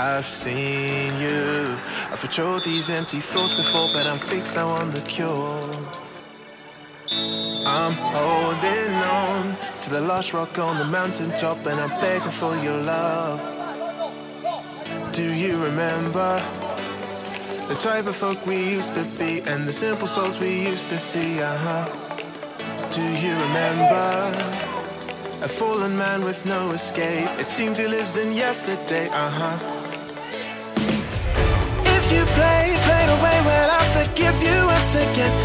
I've seen you. I've patrolled these empty thoughts before, but I'm fixed now on the cure. I'm holding on to the last rock on the mountaintop, and I'm begging for your love. Do you remember the type of folk we used to be, and the simple souls we used to see? Uh huh. Do you remember a fallen man with no escape? It seems he lives in yesterday. Uh huh. You play, play the way, well, I forgive you once again.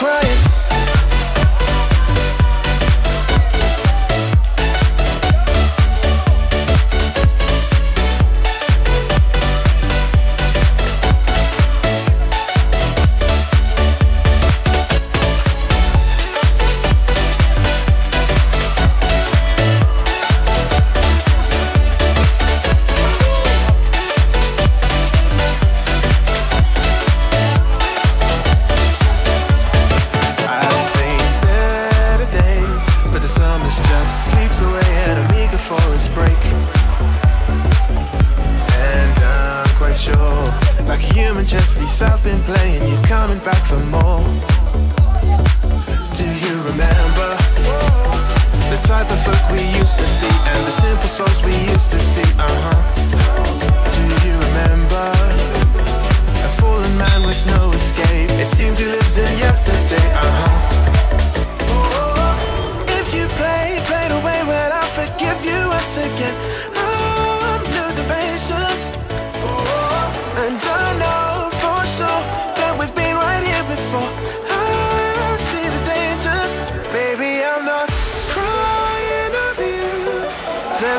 Crying. Human I've been playing. You're coming back for more. Do you remember the type of folk we used to be and the simple souls we used to see? Uh huh. Do you remember? A fallen man with no escape. It seems he lives in yesterday.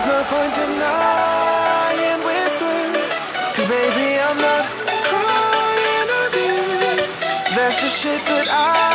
There's no point in lying with through Cause baby I'm not crying of you. That's just shit that I